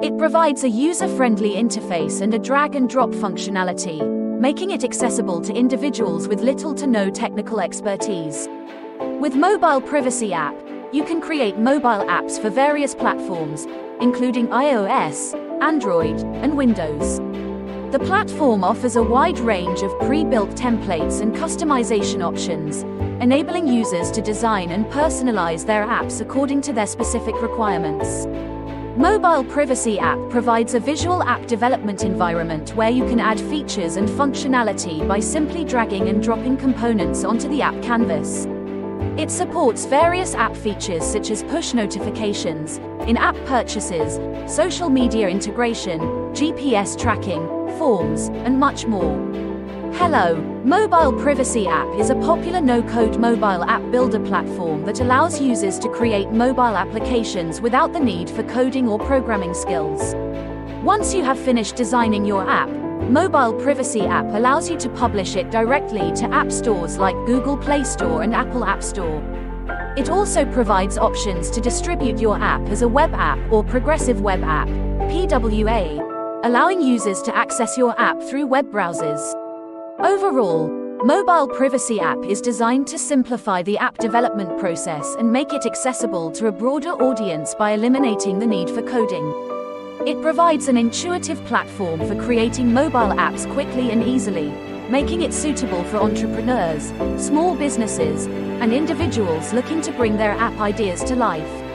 It provides a user-friendly interface and a drag-and-drop functionality, making it accessible to individuals with little to no technical expertise. With Mobile Privacy app, you can create mobile apps for various platforms, including iOS, Android, and Windows. The platform offers a wide range of pre-built templates and customization options, enabling users to design and personalize their apps according to their specific requirements. Mobile Privacy app provides a visual app development environment where you can add features and functionality by simply dragging and dropping components onto the app canvas. It supports various app features such as push notifications, in-app purchases, social media integration, GPS tracking, forms, and much more. Hello, Mobile Privacy app is a popular no-code mobile app builder platform that allows users to create mobile applications without the need for coding or programming skills. Once you have finished designing your app, Mobile Privacy app allows you to publish it directly to app stores like Google Play Store and Apple App Store. It also provides options to distribute your app as a web app or progressive web app, PWA, allowing users to access your app through web browsers. Overall, Mobile Privacy app is designed to simplify the app development process and make it accessible to a broader audience by eliminating the need for coding. It provides an intuitive platform for creating mobile apps quickly and easily, making it suitable for entrepreneurs, small businesses, and individuals looking to bring their app ideas to life.